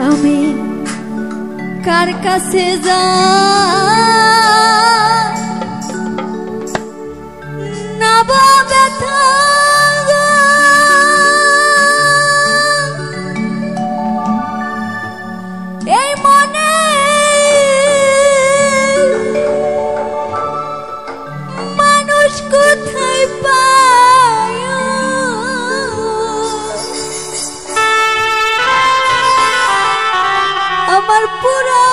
আমি কার কাছে যা কোথায় পায়? আমার পুরা